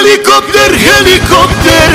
Helikopter, helikopter.